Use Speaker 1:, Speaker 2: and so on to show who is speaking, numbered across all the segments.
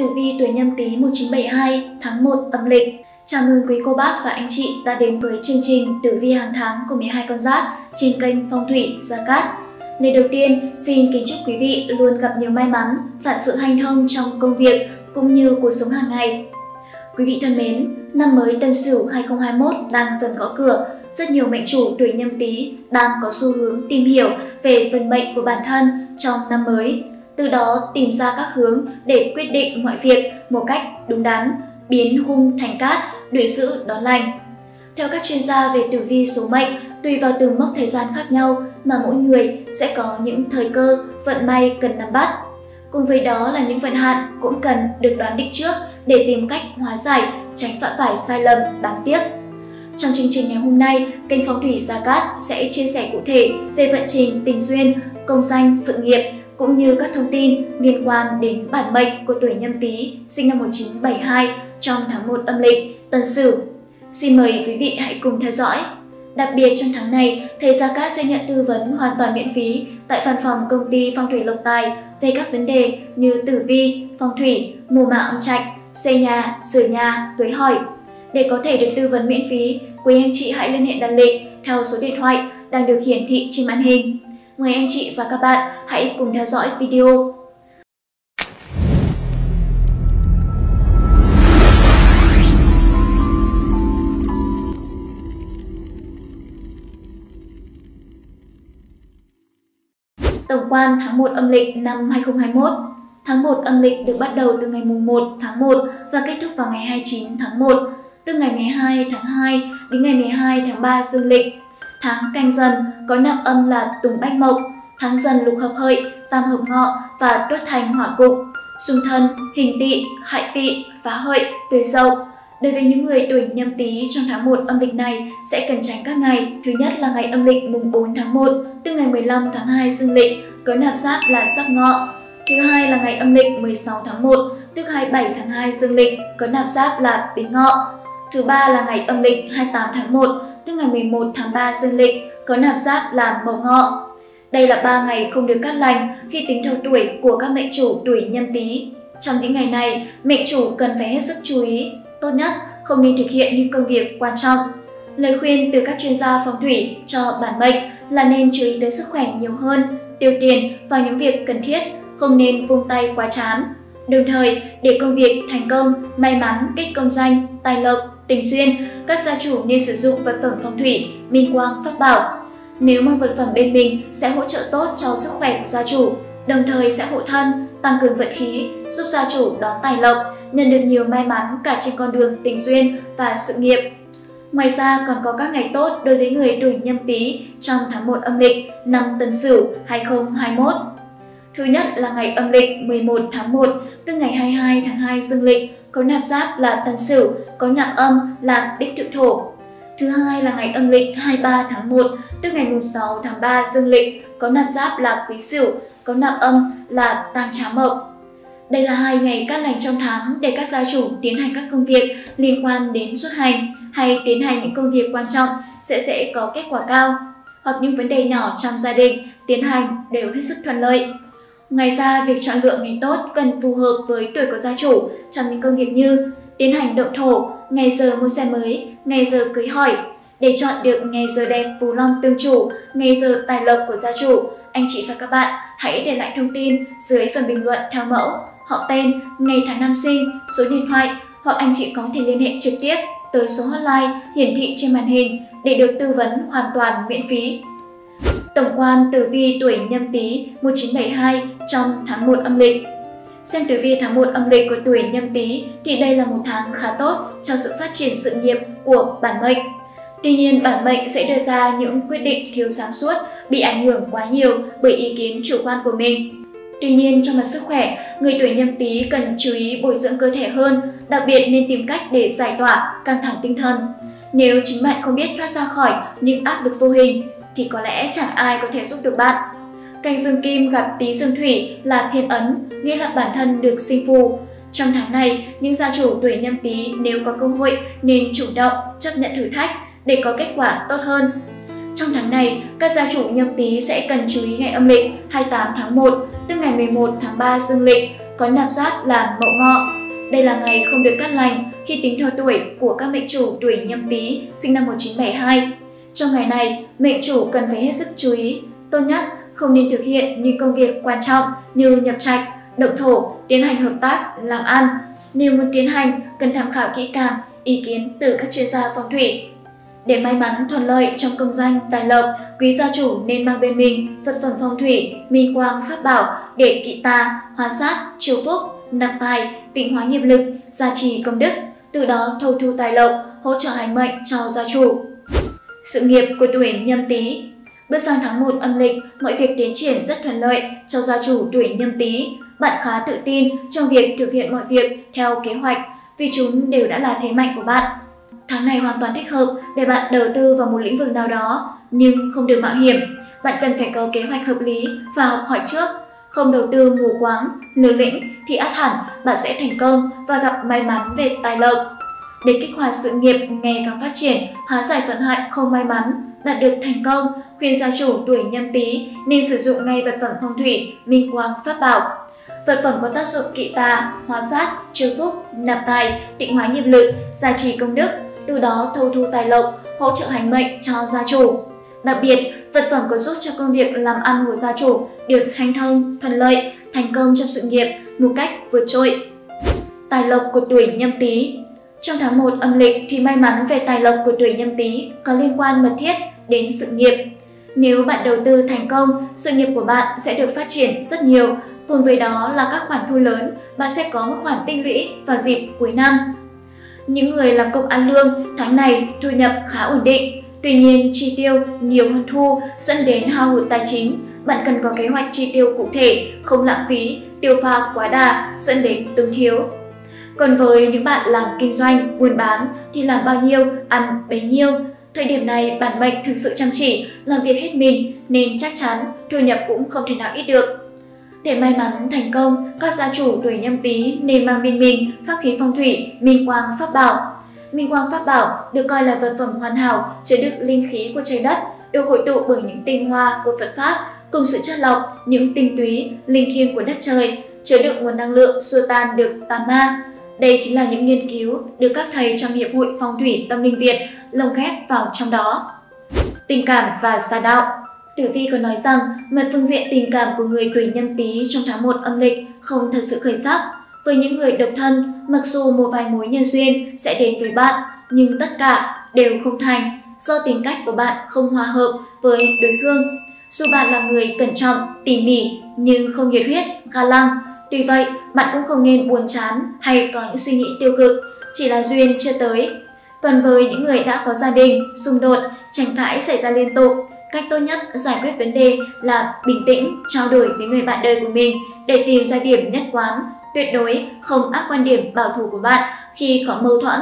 Speaker 1: Tử vi tuổi nhâm tý 1972 tháng 1 âm lịch. Chào mừng quý cô bác và anh chị đã đến với chương trình Tử vi hàng tháng của 12 con giáp trên kênh Phong thủy Gia Cát. Lời đầu tiên, xin kính chúc quý vị luôn gặp nhiều may mắn và sự hanh thông trong công việc cũng như cuộc sống hàng ngày. Quý vị thân mến, năm mới Tân Sửu 2021 đang dần gõ cửa, rất nhiều mệnh chủ tuổi nhâm tý đang có xu hướng tìm hiểu về vận mệnh của bản thân trong năm mới từ đó tìm ra các hướng để quyết định mọi việc một cách đúng đắn, biến hung thành cát, đuổi giữ đón lành. Theo các chuyên gia về tử vi số mệnh, tùy vào từng mốc thời gian khác nhau mà mỗi người sẽ có những thời cơ, vận may cần nắm bắt. Cùng với đó là những vận hạn cũng cần được đoán định trước để tìm cách hóa giải, tránh phạm phải sai lầm đáng tiếc. Trong chương trình ngày hôm nay, kênh Phong thủy Gia Cát sẽ chia sẻ cụ thể về vận trình tình duyên, công danh, sự nghiệp cũng như các thông tin liên quan đến bản mệnh của tuổi nhâm tý sinh năm 1972 trong tháng 1 âm lịch Tân Sửu. Xin mời quý vị hãy cùng theo dõi. Đặc biệt trong tháng này, thầy Gia Cát sẽ nhận tư vấn hoàn toàn miễn phí tại văn phòng công ty Phong thủy Lộc Tài về các vấn đề như tử vi, phong thủy, mùa mạ âm trạch, xây nhà, sửa nhà, cưới hỏi. Để có thể được tư vấn miễn phí, quý anh chị hãy liên hệ đặt lịch theo số điện thoại đang được hiển thị trên màn hình. Mời anh chị và các bạn hãy cùng theo dõi video. Tổng quan tháng 1 âm lịch năm 2021 Tháng 1 âm lịch được bắt đầu từ ngày mùng 1 tháng 1 và kết thúc vào ngày 29 tháng 1, từ ngày 12 tháng 2 đến ngày 12 tháng 3 dương lịch Tháng canh dần có nạp âm là tùng bách mộc, tháng dần lục hợp hợi, tam hợp ngọ và tuất thành hỏa cục, xung thân, hình tỵ, hại tỵ, phá hợi, tuổi dậu. Đối với những người tuổi nhâm tý trong tháng 1 âm lịch này sẽ cần tránh các ngày. Thứ nhất là ngày âm lịch mùng 4 tháng 1, từ ngày 15 tháng 2 dương lịch, có nạp giáp là giáp ngọ. Thứ hai là ngày âm lịch 16 tháng 1, tức 27 tháng 2 dương lịch, có nạp giáp là bính ngọ. Thứ ba là ngày âm lịch 28 tháng 1, tức ngày 11 tháng 3 dương lịch, có nạp giáp là mậu ngọ. Đây là 3 ngày không được cắt lành khi tính theo tuổi của các mệnh chủ tuổi nhâm tý. Trong những ngày này, mệnh chủ cần phải hết sức chú ý. Tốt nhất, không nên thực hiện những công việc quan trọng. Lời khuyên từ các chuyên gia phong thủy cho bản mệnh là nên chú ý tới sức khỏe nhiều hơn, tiêu tiền vào những việc cần thiết, không nên vung tay quá chán. Đồng thời, để công việc thành công, may mắn, kích công danh, tài lộc, tình duyên, các gia chủ nên sử dụng vật phẩm phong thủy, minh quang, pháp bảo. Nếu mang vật phẩm bên mình sẽ hỗ trợ tốt cho sức khỏe của gia chủ, đồng thời sẽ hộ thân, tăng cường vận khí, giúp gia chủ đón tài lộc, nhận được nhiều may mắn cả trên con đường tình duyên và sự nghiệp. Ngoài ra còn có các ngày tốt đối với người tuổi nhâm tý trong tháng 1 âm lịch năm Tân Sửu 2021. Thứ nhất là ngày âm lịch 11 tháng 1, tức ngày 22 tháng 2 dương lịch, có nạp giáp là Tân Sửu, có nạp âm là Đích tự Thổ. Thứ hai là ngày âm lịch 23 tháng 1, tức ngày 6 tháng 3 dương lịch, có nạp giáp là Quý Sửu, có nạp âm là Tang Trá Mộc. Đây là hai ngày cát lành trong tháng để các gia chủ tiến hành các công việc liên quan đến xuất hành hay tiến hành những công việc quan trọng sẽ dễ có kết quả cao, hoặc những vấn đề nhỏ trong gia đình tiến hành đều hết sức thuận lợi. Ngoài ra, việc chọn lựa ngày tốt cần phù hợp với tuổi của gia chủ trong những công việc như tiến hành động thổ, ngày giờ mua xe mới, ngày giờ cưới hỏi. Để chọn được ngày giờ đẹp phù long tương chủ, ngày giờ tài lộc của gia chủ, anh chị và các bạn hãy để lại thông tin dưới phần bình luận theo mẫu, họ tên, ngày tháng năm sinh, số điện thoại hoặc anh chị có thể liên hệ trực tiếp tới số hotline hiển thị trên màn hình để được tư vấn hoàn toàn miễn phí. Tổng quan tử vi tuổi nhâm tý 1972 trong tháng 1 âm lịch Xem tử vi tháng 1 âm lịch của tuổi nhâm tý thì đây là một tháng khá tốt cho sự phát triển sự nghiệp của bản mệnh. Tuy nhiên, bản mệnh sẽ đưa ra những quyết định thiếu sáng suốt, bị ảnh hưởng quá nhiều bởi ý kiến chủ quan của mình. Tuy nhiên, trong mặt sức khỏe, người tuổi nhâm tý cần chú ý bồi dưỡng cơ thể hơn, đặc biệt nên tìm cách để giải tỏa căng thẳng tinh thần. Nếu chính bạn không biết thoát ra khỏi những áp lực vô hình, thì có lẽ chẳng ai có thể giúp được bạn. Canh dương kim gặp tí dương thủy là thiên ấn, nghĩa là bản thân được sinh phù. Trong tháng này, những gia chủ tuổi nhâm tý nếu có cơ hội nên chủ động chấp nhận thử thách để có kết quả tốt hơn. Trong tháng này, các gia chủ nhâm tý sẽ cần chú ý ngày âm lịch 28 tháng 1, tức ngày 11 tháng 3 dương lịch, có nạp sát là mậu ngọ. Đây là ngày không được cắt lành khi tính theo tuổi của các mệnh chủ tuổi nhâm tý sinh năm 1972. Trong ngày này, mệnh chủ cần phải hết sức chú ý. Tốt nhất, không nên thực hiện những công việc quan trọng như nhập trạch, động thổ, tiến hành hợp tác, làm ăn. Nếu muốn tiến hành, cần tham khảo kỹ càng ý kiến từ các chuyên gia phong thủy. Để may mắn thuận lợi trong công danh, tài lộc, quý gia chủ nên mang bên mình vật phẩm phong thủy, minh quang, pháp bảo để kỵ tà, hóa sát, chiêu phúc, nạp tài, tịnh hóa nghiệp lực, gia trì công đức, từ đó thâu thu tài lộc, hỗ trợ hành mệnh cho gia chủ. Sự nghiệp của tuổi nhâm tý Bước sang tháng 1 âm lịch, mọi việc tiến triển rất thuận lợi cho gia chủ tuổi nhâm tý. Bạn khá tự tin trong việc thực hiện mọi việc theo kế hoạch vì chúng đều đã là thế mạnh của bạn. Tháng này hoàn toàn thích hợp để bạn đầu tư vào một lĩnh vực nào đó, nhưng không được mạo hiểm. Bạn cần phải có kế hoạch hợp lý và học hỏi trước. Không đầu tư mù quáng, liều lĩnh thì át hẳn bạn sẽ thành công và gặp may mắn về tài lộc. Để kích hoạt sự nghiệp ngày càng phát triển, hóa giải vận hại không may mắn, đạt được thành công, khuyên gia chủ tuổi nhâm tý nên sử dụng ngay vật phẩm phong thủy, minh quang, pháp bảo. Vật phẩm có tác dụng kỵ tà, hóa sát, trừ phúc, nạp tài, tịnh hóa nghiệp lực, gia trì công đức, từ đó thâu thu tài lộc, hỗ trợ hành mệnh cho gia chủ. Đặc biệt, vật phẩm có giúp cho công việc làm ăn của gia chủ được hành thông, thuận lợi, thành công trong sự nghiệp một cách vượt trội. Tài lộc của tuổi nhâm tý trong tháng 1 âm lịch thì may mắn về tài lộc của tuổi nhâm tý có liên quan mật thiết đến sự nghiệp. Nếu bạn đầu tư thành công, sự nghiệp của bạn sẽ được phát triển rất nhiều, cùng với đó là các khoản thu lớn, bạn sẽ có một khoản tinh lũy vào dịp cuối năm. Những người làm công ăn lương tháng này thu nhập khá ổn định, tuy nhiên chi tiêu nhiều hơn thu dẫn đến hao hụt tài chính. Bạn cần có kế hoạch chi tiêu cụ thể, không lãng phí, tiêu pha quá đà dẫn đến túng thiếu. Còn với những bạn làm kinh doanh, buôn bán thì làm bao nhiêu, ăn bấy nhiêu. Thời điểm này bản mệnh thực sự chăm chỉ, làm việc hết mình nên chắc chắn thu nhập cũng không thể nào ít được. Để may mắn thành công, các gia chủ tuổi nhâm tý nên mang bên mình pháp khí phong thủy, minh quang pháp bảo. Minh quang pháp bảo được coi là vật phẩm hoàn hảo chứa đựng linh khí của trời đất, được hội tụ bởi những tinh hoa của Phật pháp cùng sự chất lọc những tinh túy, linh thiêng của đất trời, chứa đựng nguồn năng lượng xua tan được tà ma. Đây chính là những nghiên cứu được các thầy trong Hiệp hội Phong thủy Tâm linh Việt lồng ghép vào trong đó. Tình cảm và xa đạo Tử Vi còn nói rằng mặt phương diện tình cảm của người tuổi nhâm tý trong tháng 1 âm lịch không thật sự khởi sắc. Với những người độc thân, mặc dù một vài mối nhân duyên sẽ đến với bạn, nhưng tất cả đều không thành do tính cách của bạn không hòa hợp với đối phương. Dù bạn là người cẩn trọng, tỉ mỉ nhưng không nhiệt huyết, ga lăng, tuy vậy bạn cũng không nên buồn chán hay có những suy nghĩ tiêu cực, chỉ là duyên chưa tới. Còn với những người đã có gia đình, xung đột, tranh cãi xảy ra liên tục, Cách tốt nhất giải quyết vấn đề là bình tĩnh, trao đổi với người bạn đời của mình để tìm ra điểm nhất quán, tuyệt đối không áp quan điểm bảo thủ của bạn khi có mâu thuẫn.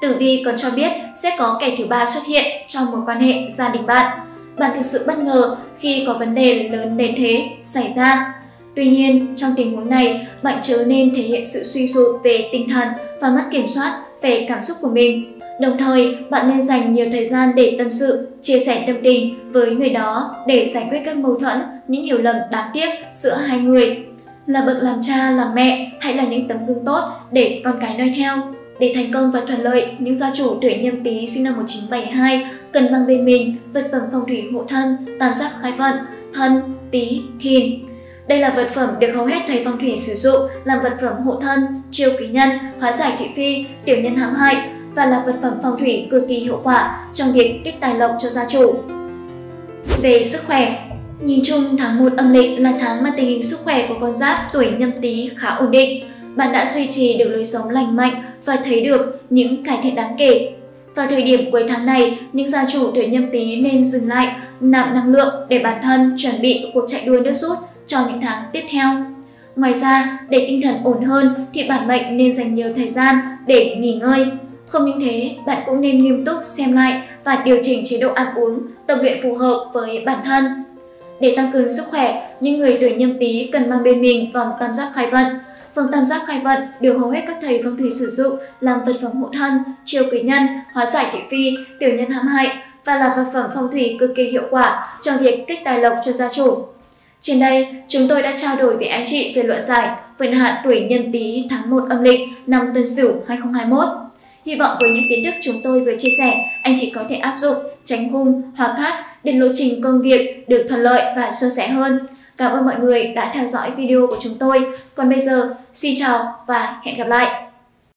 Speaker 1: Tử vi còn cho biết sẽ có kẻ thứ ba xuất hiện trong mối quan hệ gia đình bạn. Bạn thực sự bất ngờ khi có vấn đề lớn đến thế xảy ra. Tuy nhiên, trong tình huống này, bạn chớ nên thể hiện sự suy sụp về tinh thần và mất kiểm soát về cảm xúc của mình. Đồng thời, bạn nên dành nhiều thời gian để tâm sự, chia sẻ tâm tình với người đó để giải quyết các mâu thuẫn, những hiểu lầm đáng tiếc giữa hai người. Là bậc làm cha, làm mẹ, hãy là những tấm gương tốt để con cái noi theo. Để thành công và thuận lợi, những gia chủ tuổi nhâm tý sinh năm 1972 cần mang bên mình vật phẩm phong thủy hộ thân, tam giác khai vận, thân, tý, thìn. Đây là vật phẩm được hầu hết thầy phong thủy sử dụng làm vật phẩm hộ thân, chiêu quý nhân, hóa giải thị phi, tiểu nhân hãm hại, và là vật phẩm phong thủy cực kỳ hiệu quả trong việc kích tài lộc cho gia chủ. Về sức khỏe, nhìn chung tháng 1 âm lịch là tháng mà tình hình sức khỏe của con giáp tuổi nhâm tý khá ổn định. Bạn đã duy trì được lối sống lành mạnh và thấy được những cải thiện đáng kể. Vào thời điểm cuối tháng này, những gia chủ tuổi nhâm tý nên dừng lại, nạp năng lượng để bản thân chuẩn bị cuộc chạy đua nước rút cho những tháng tiếp theo. Ngoài ra, để tinh thần ổn hơn thì bản mệnh nên dành nhiều thời gian để nghỉ ngơi, không những thế, bạn cũng nên nghiêm túc xem lại và điều chỉnh chế độ ăn uống, tập luyện phù hợp với bản thân. Để tăng cường sức khỏe, những người tuổi nhâm tý cần mang bên mình vòng tam giác khai vận. Vòng tam giác khai vận được hầu hết các thầy phong thủy sử dụng làm vật phẩm hộ thân, chiêu quý nhân, hóa giải thị phi, tiểu nhân hãm hại và là vật phẩm phong thủy cực kỳ hiệu quả trong việc kích tài lộc cho gia chủ. Trên đây, chúng tôi đã trao đổi với anh chị về luận giải vận hạn tuổi nhân tý tháng 1 âm lịch năm Tân Sửu 2021. Hy vọng với những kiến thức chúng tôi vừa chia sẻ, anh chị có thể áp dụng tránh hung hòa cát để lộ trình công việc được thuận lợi và suôn sẻ hơn. Cảm ơn mọi người đã theo dõi video của chúng tôi. Còn bây giờ, xin chào và hẹn gặp lại!